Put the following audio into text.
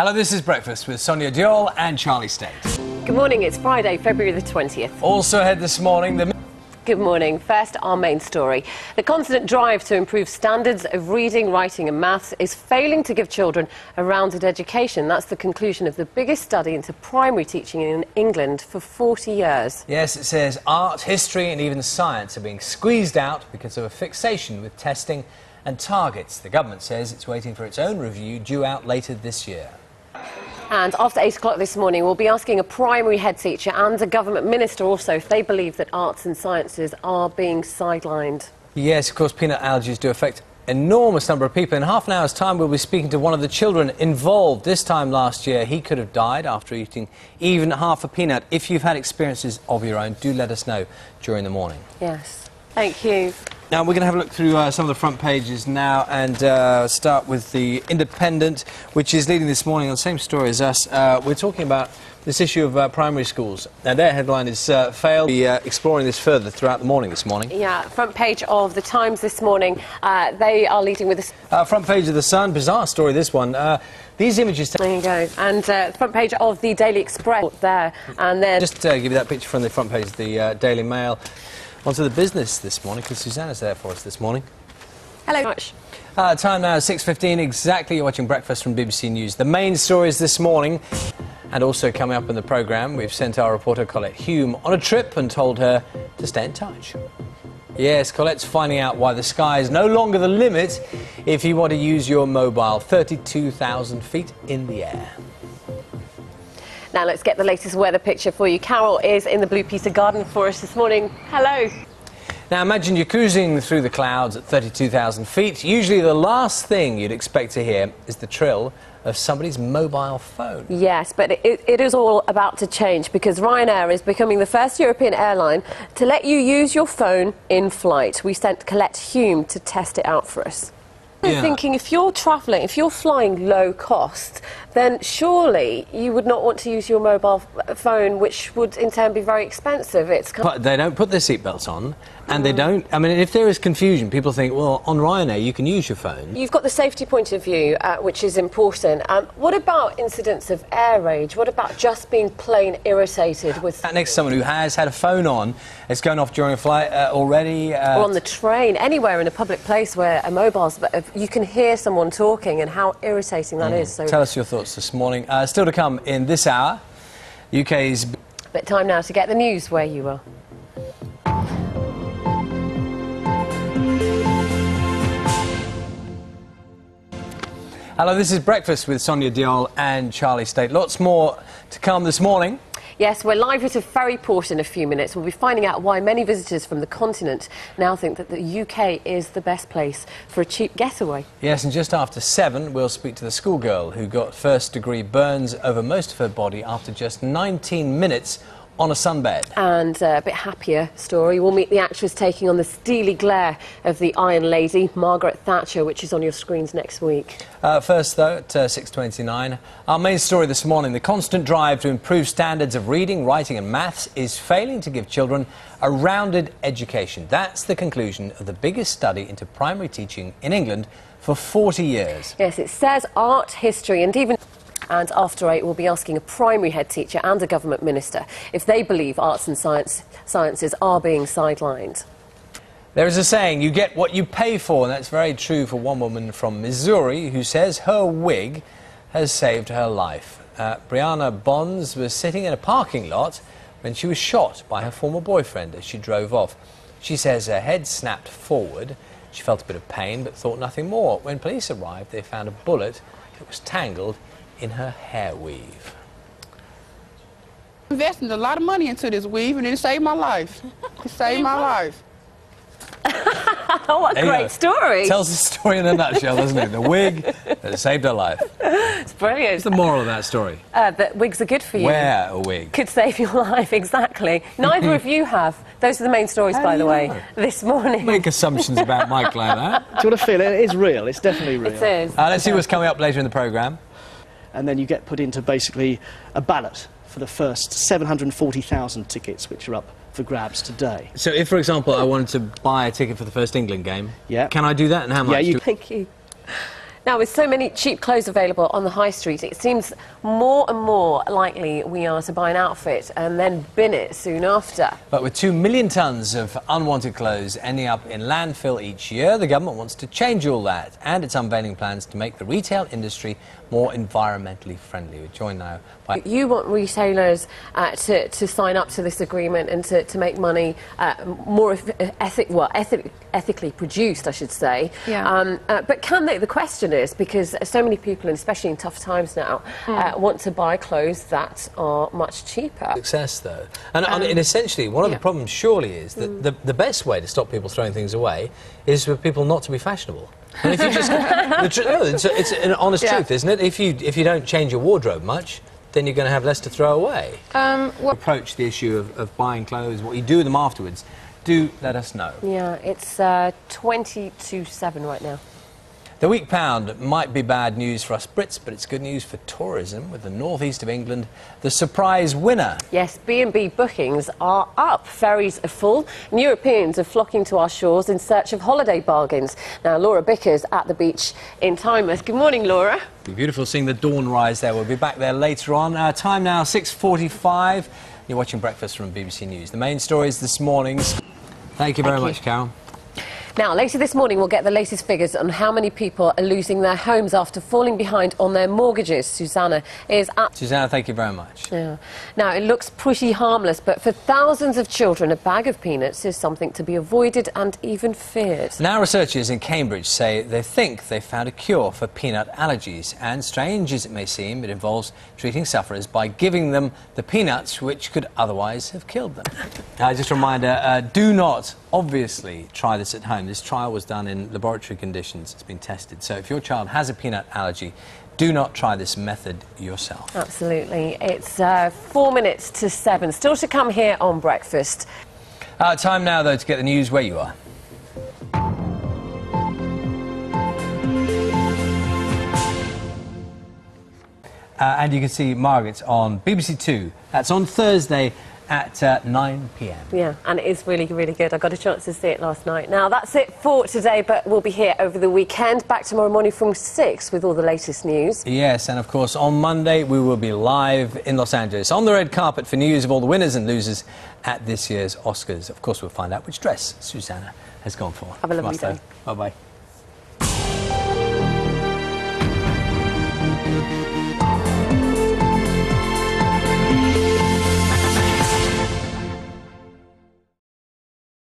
Hello, this is Breakfast with Sonia Deol and Charlie Stayt. Good morning, it's Friday, February the 20th. Also ahead this morning, the... Good morning. First, our main story. The constant drive to improve standards of reading, writing and maths is failing to give children a rounded education. That's the conclusion of the biggest study into primary teaching in England for 40 years. Yes, it says art, history and even science are being squeezed out because of a fixation with testing and targets. The government says it's waiting for its own review due out later this year. And after 8 o'clock this morning, we'll be asking a primary head teacher and a government minister also if they believe that arts and sciences are being sidelined. Yes, of course, peanut allergies do affect enormous number of people. In half an hour's time, we'll be speaking to one of the children involved. This time last year, he could have died after eating even half a peanut. If you've had experiences of your own, do let us know during the morning. Yes. Thank you. Now, we're going to have a look through uh, some of the front pages now and uh, start with The Independent, which is leading this morning on the same story as us. Uh, we're talking about this issue of uh, primary schools. Now, their headline is uh, Failed. We'll be uh, exploring this further throughout the morning this morning. Yeah, front page of The Times this morning. they are leading with this. front page of The Sun, bizarre story, this one. these images. There you go. And front page of the Daily Express there. And then. Just give you that picture from the front page of the Daily Mail. On to the business this morning, because Susanna's there for us this morning. Hello. Much. Uh, time now, 6.15, exactly. You're watching Breakfast from BBC News. The main stories this morning, and also coming up in the programme, we've sent our reporter Colette Hume on a trip and told her to stay in touch. Yes, Colette's finding out why the sky is no longer the limit if you want to use your mobile 32,000 feet in the air. Now let's get the latest weather picture for you. Carol is in the Blue Peter Garden for us this morning. Hello. Now imagine you're cruising through the clouds at 32,000 feet. Usually the last thing you'd expect to hear is the trill of somebody's mobile phone. Yes, but it, it is all about to change because Ryanair is becoming the first European airline to let you use your phone in flight. We sent Colette Hume to test it out for us. I'm yeah. thinking if you're travelling, if you're flying low cost, then surely you would not want to use your mobile phone, which would in turn be very expensive. It's but they don't put their seatbelts on, and mm. they don't. I mean, if there is confusion, people think, well, on Ryanair you can use your phone. You've got the safety point of view, uh, which is important. Um, what about incidents of air rage? What about just being plain irritated with? That next to someone who has had a phone on, it's going off during a flight uh, already. Uh, or on the train, anywhere in a public place where a mobile's, you can hear someone talking, and how irritating that mm. is. So tell us your thoughts thoughts this morning. Uh, still to come in this hour, UK's. But time now to get the news where you are. Hello, this is Breakfast with Sonia Deol and Charlie Stayt. Lots more to come this morning. Yes, we're live at a ferry port in a few minutes. We'll be finding out why many visitors from the continent now think that the UK is the best place for a cheap getaway. Yes, and just after seven, we'll speak to the schoolgirl who got first degree burns over most of her body after just 19 minutes on a sunbed. And uh, a bit happier story. We'll meet the actress taking on the steely glare of the Iron Lady, Margaret Thatcher, which is on your screens next week. Uh, first, though, at uh, 6.29, our main story this morning, the constant drive to improve standards of reading, writing and maths is failing to give children a rounded education. That's the conclusion of the biggest study into primary teaching in England for 40 years. Yes, it says art, history and even... And after eight, we'll be asking a primary head teacher and a government minister if they believe arts and science, sciences are being sidelined. There is a saying, you get what you pay for, and that's very true for one woman from Missouri who says her wig has saved her life. Uh, Brianna Bonds was sitting in a parking lot when she was shot by her former boyfriend as she drove off. She says her head snapped forward. She felt a bit of pain but thought nothing more. When police arrived, they found a bullet that was tangled in her hair weave. Investing a lot of money into this weave and it saved my life. It saved my life. what a great story. Tells the story in a nutshell, doesn't it? The wig that saved her life. It's brilliant. What's the moral of that story? Uh, that wigs are good for you. Wear a wig. Could save your life, exactly. Neither of you have. Those are the main stories, How by the way, know? this morning. Make assumptions about Mike like that. Do you want to feel it? It is real. It's definitely real. It is. Uh, let's see what's coming up later in the programme and then you get put into basically a ballot for the first 740,000 tickets which are up for grabs today. So if, for example, I wanted to buy a ticket for the first England game, yeah. can I do that and how much? Yeah, you... Thank you. Now, with so many cheap clothes available on the high street, it seems more and more likely we are to buy an outfit and then bin it soon after. But with 2 million tonnes of unwanted clothes ending up in landfill each year, the government wants to change all that. And it's unveiling plans to make the retail industry more environmentally friendly. We're joined now by. You want retailers uh, to, to sign up to this agreement and to, to make money uh, more ethic, well, ethic, ethically produced, I should say. Yeah. Um, uh, but can they? The question is because so many people, and especially in tough times now, mm. want to buy clothes that are much cheaper. Success, though. And, um, and essentially, one of yeah. the problems surely is that mm. the, the best way to stop people throwing things away is for people not to be fashionable. And if you just, tr- no, it's, a, it's, an honest yeah. truth, isn't it? If you if you don't change your wardrobe much, then you're going to have less to throw away. Um, Approach the issue of, of buying clothes, what you do with them afterwards. Do let us know. Yeah, it's uh, 20 to 7 right now. The weak pound might be bad news for us Brits, but it's good news for tourism with the northeast of England, the surprise winner. Yes, B&B bookings are up. Ferries are full. And Europeans are flocking to our shores in search of holiday bargains. Now, Laura Bicker's at the beach in Tynemouth. Good morning, Laura. Be beautiful seeing the dawn rise there. We'll be back there later on. Uh, time now 6:45. You're watching Breakfast from BBC News. The main stories this morning. Thank you very Thank much, you. Carol. Now, later this morning, we'll get the latest figures on how many people are losing their homes after falling behind on their mortgages. Susanna is at. Susanna, thank you very much. Yeah. Now, it looks pretty harmless, but for thousands of children, a bag of peanuts is something to be avoided and even feared. Now, researchers in Cambridge say they think they've found a cure for peanut allergies. And strange as it may seem, it involves treating sufferers by giving them the peanuts which could otherwise have killed them. Uh, just a reminder uh, do not obviously try this at home. This trial was done in laboratory conditions. It's been tested. So if your child has a peanut allergy, do not try this method yourself. Absolutely. It's uh, four minutes to seven. Still to come here on Breakfast. Uh, time now, though, to get the news where you are. Uh, and you can see Margaret on BBC Two. That's on Thursday at uh, 9 pm. Yeah, and it is really, really good. I got a chance to see it last night. Now, that's it for today, but we'll be here over the weekend. Back tomorrow morning from 6 with all the latest news. Yes, and of course, on Monday, we will be live in Los Angeles on the red carpet for news of all the winners and losers at this year's Oscars. Of course, we'll find out which dress Susanna has gone for. Have a lovely day. Bye